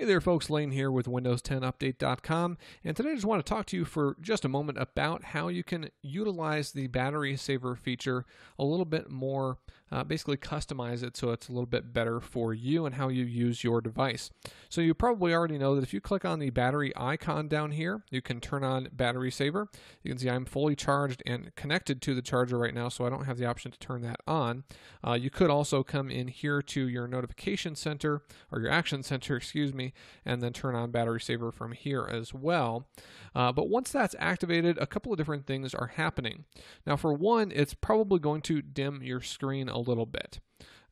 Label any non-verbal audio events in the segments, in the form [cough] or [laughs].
Hey there, folks. Lane here with Windows 10 Update.com. And today I just want to talk to you for just a moment about how you can utilize the battery saver feature a little bit more, uh, basically customize it so it's a little bit better for you and how you use your device. So, you probably already know that if you click on the battery icon down here, you can turn on battery saver. You can see I'm fully charged and connected to the charger right now, so I don't have the option to turn that on. Uh, you could also come in here to your notification center or your action center, [laughs] excuse me and then turn on battery saver from here as well. Uh, but once that's activated, a couple of different things are happening. Now, for one, it's probably going to dim your screen a little bit.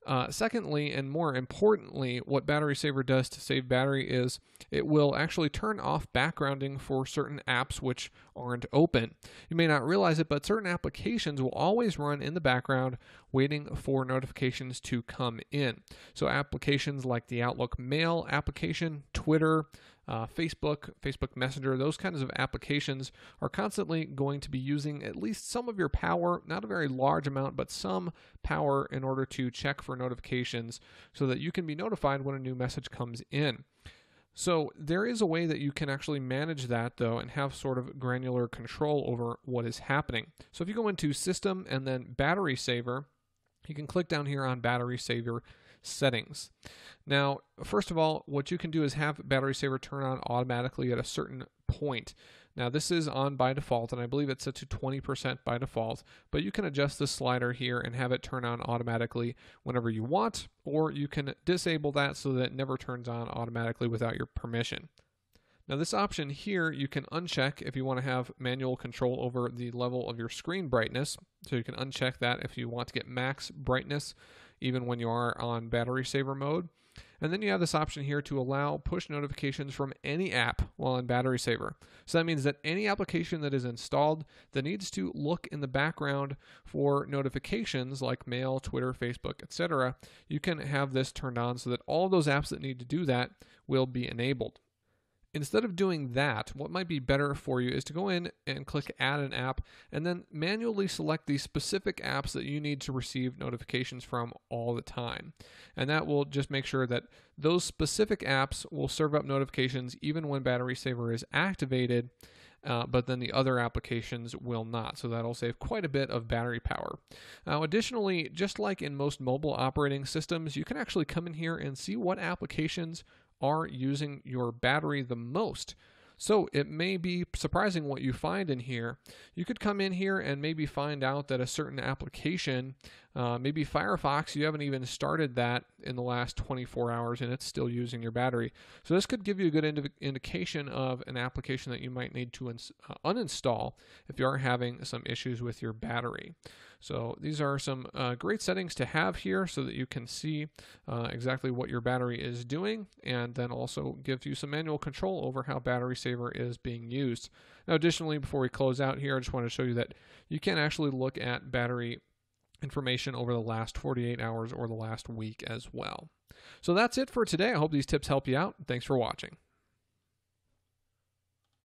Uh, secondly, and more importantly, what Battery Saver does to save battery is it will actually turn off backgrounding for certain apps which aren't open. You may not realize it, but certain applications will always run in the background waiting for notifications to come in. So, applications like the Outlook Mail application, Twitter, uh, Facebook, Facebook Messenger, those kinds of applications are constantly going to be using at least some of your power, not a very large amount, but some power in order to check for notifications so that you can be notified when a new message comes in. So there is a way that you can actually manage that though and have sort of granular control over what is happening. So if you go into system and then battery saver, you can click down here on battery saver settings. Now, first of all, what you can do is have battery saver turn on automatically at a certain point. Now, this is on by default, and I believe it's set to 20% by default, but you can adjust the slider here and have it turn on automatically whenever you want, or you can disable that so that it never turns on automatically without your permission. Now this option here you can uncheck if you want to have manual control over the level of your screen brightness. So you can uncheck that if you want to get max brightness even when you are on battery saver mode. And then you have this option here to allow push notifications from any app while in battery saver. So that means that any application that is installed that needs to look in the background for notifications like mail, Twitter, Facebook, etc., you can have this turned on so that all those apps that need to do that will be enabled. Instead of doing that, what might be better for you is to go in and click Add an app and then manually select the specific apps that you need to receive notifications from all the time. And that will just make sure that those specific apps will serve up notifications even when Battery Saver is activated. Uh, but then the other applications will not. So that'll save quite a bit of battery power. Now, additionally, just like in most mobile operating systems, you can actually come in here and see what applications are using your battery the most. So it may be surprising what you find in here. You could come in here and maybe find out that a certain application, uh, maybe Firefox, you haven't even started that in the last 24 hours and it's still using your battery. So this could give you a good indi- indication of an application that you might need to uh, uninstall if you are having some issues with your battery. So these are some uh, great settings to have here so that you can see uh, exactly what your battery is doing and then also give you some manual control over how battery saver is being used. Now additionally, before we close out here, I just want to show you that you can actually look at battery information over the last 48 hours or the last week as well. So that's it for today. I hope these tips help you out. Thanks for watching.